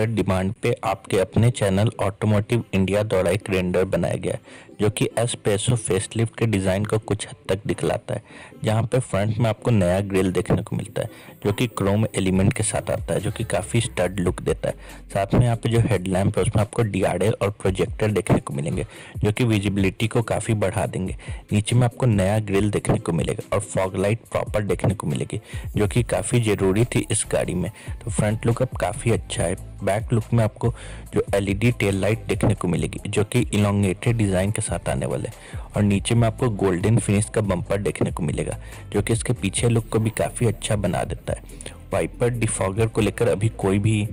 Demand पे आपके अपने चैनल ऑटोमोटिव इंडिया द्वारा एक रेंडर बनाया गया। है जो कि एसपेसो फेसलिफ्ट के डिज़ाइन को कुछ हद तक दिखलाता है, जहाँ पे फ्रंट में आपको नया ग्रिल देखने को मिलता है, जो कि क्रोम एलिमेंट के साथ आता है, जो कि काफ़ी स्टड लुक देता है। साथ में यहाँ पे जो हेडलैम्प है, उसमें आपको डी और प्रोजेक्टर देखने को मिलेंगे, जो कि विजिबिलिटी को काफ़ी बढ़ा देंगे। नीचे में आपको नया ग्रिल देखने को मिलेगा और फॉग लाइट प्रॉपर देखने को मिलेगी, जो कि काफ़ी ज़रूरी थी इस गाड़ी में। तो फ्रंट लुक अब काफ़ी अच्छा है, बैक लुक में आपको जो एलईडी टेल लाइट देखने को मिलेगी, जो कि इलोंगेटेड डिज़ाइन के साथ आने वाले और नीचे में आपको गोल्डन फिनिश का बम्पर देखने को मिलेगा, जो कि इसके पीछे लुक को भी काफ़ी अच्छा बना देता है। वाइपर डिफॉगर को लेकर अभी कोई भी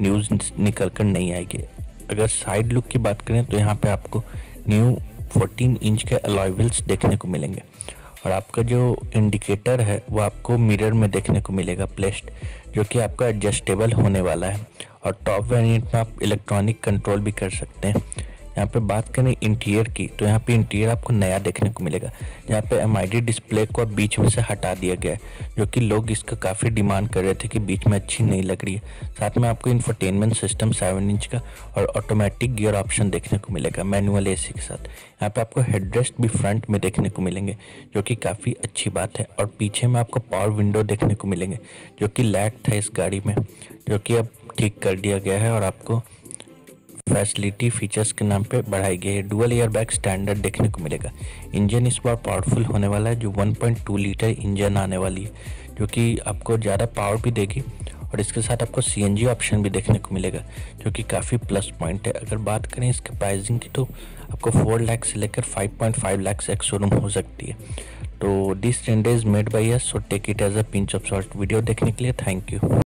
न्यूज़ निकल कर नहीं आएगी। अगर साइड लुक की बात करें तो यहाँ पे आपको न्यू 14 इंच के अलॉयवल्स देखने को मिलेंगे। और आपका जो इंडिकेटर है, वो आपको मिरर में देखने को मिलेगा प्लेस्ड जो कि आपका एडजस्टेबल होने वाला है। और टॉप वेरिएंट में आप इलेक्ट्रॉनिक कंट्रोल भी कर सकते हैं। यहाँ पे बात करें इंटीरियर की तो यहाँ पे इंटीरियर आपको नया देखने को मिलेगा। यहाँ पे एमआईडी डिस्प्ले को बीच में से हटा दिया गया है, जो कि लोग इसका काफ़ी डिमांड कर रहे थे कि बीच में अच्छी नहीं लग रही है। साथ में आपको इंफरटेनमेंट सिस्टम सेवन इंच का और ऑटोमेटिक गियर ऑप्शन देखने को मिलेगा मैनुअल एसी के साथ। यहाँ पे आपको हेडरेस्ट भी फ्रंट में देखने को मिलेंगे, जो कि काफ़ी अच्छी बात है। और पीछे में आपको पावर विंडो देखने को मिलेंगे, जो कि लैक था इस गाड़ी में, जो कि अब ठीक कर दिया गया है और आपको फैसिलिटी फीचर्स के नाम पे बढ़ाई गई है। डुअल एयर बैग स्टैंडर्ड देखने को मिलेगा। इंजन इस बार पावरफुल होने वाला है, जो 1.2 लीटर इंजन आने वाली है, जो कि आपको ज़्यादा पावर भी देगी और इसके साथ आपको सीएनजी ऑप्शन भी देखने को मिलेगा, जो कि काफ़ी प्लस पॉइंट है। अगर बात करें इसके प्राइसिंग की तो आपको फोर लाख से लेकर फाइव पॉइंट फाइव लाख से एक शोरूम हो सकती है। तो this trend is made by us so take it as a pinch of short video देखने के लिए थैंक यू